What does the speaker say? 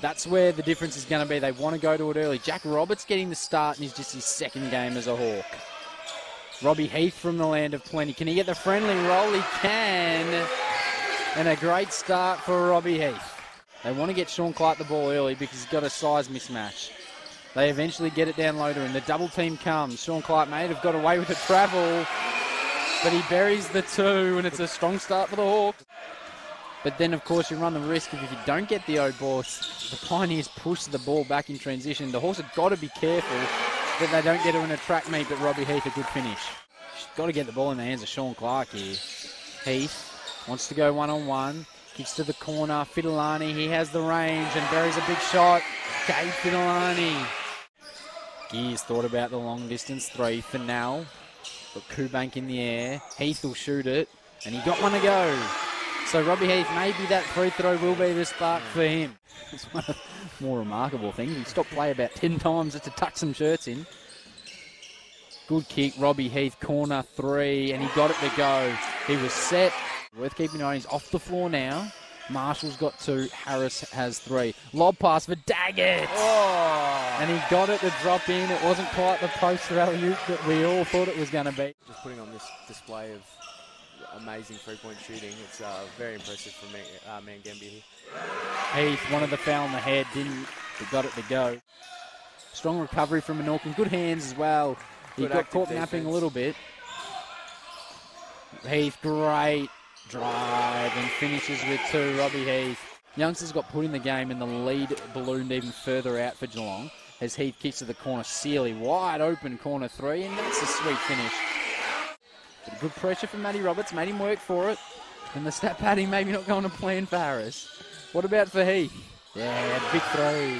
That's where the difference is going to be. They want to go to it early. Jack Roberts getting the start, and he's just his second game as a Hawk. Robbie Heath from the land of plenty. Can he get the friendly roll? He can. And a great start for Robbie Heath. They want to get Sean Clark the ball early because he's got a size mismatch. They eventually get it down low to him. The double team comes. Sean Clark may have got away with the travel, but he buries the two, and it's a strong start for the Hawks. But then, of course, you run the risk of if you don't get the O ball, the Pioneers push the ball back in transition. The Hawks have got to be careful that they don't get in a track meet, but Robbie Heath a good finish. She's got to get the ball in the hands of Sean Clark here. Heath wants to go one on one. Kicks to the corner. Fidelani, he has the range and buries a big shot. Gabe Fidelani. Gears thought about the long distance three for now. But Kubank in the air. Heath will shoot it, and he got one to go. So Robbie Heath, maybe that free throw will be the spark for him. It's one of the more remarkable things. He stopped play about 10 times just to tuck some shirts in. Good kick, Robbie Heath, corner three, and he got it to go. He was set. Worth keeping an eye on. He's off the floor now. Marshall's got two. Harris has three. Lob pass for Daggett. Oh. And he got it to drop in. It wasn't quite the poster alley that we all thought it was going to be. Just putting on this display of amazing three-point shooting. It's uh, very impressive for me, uh, Mount Gambier here. Heath, one of the foul in the head, didn't, but got it to go. Strong recovery from Menorcan. Good hands as well. He Good got caught napping a little bit. Heath, great drive and finishes with two. Robbie Heath. Youngsters got put in the game and the lead ballooned even further out for Geelong as Heath kicks to the corner. Sealy wide open corner three, and that's a sweet finish. Good pressure from Matty Roberts, made him work for it. And the stat padding maybe not going to plan for Harris. What about for Heath? Yeah, big throw.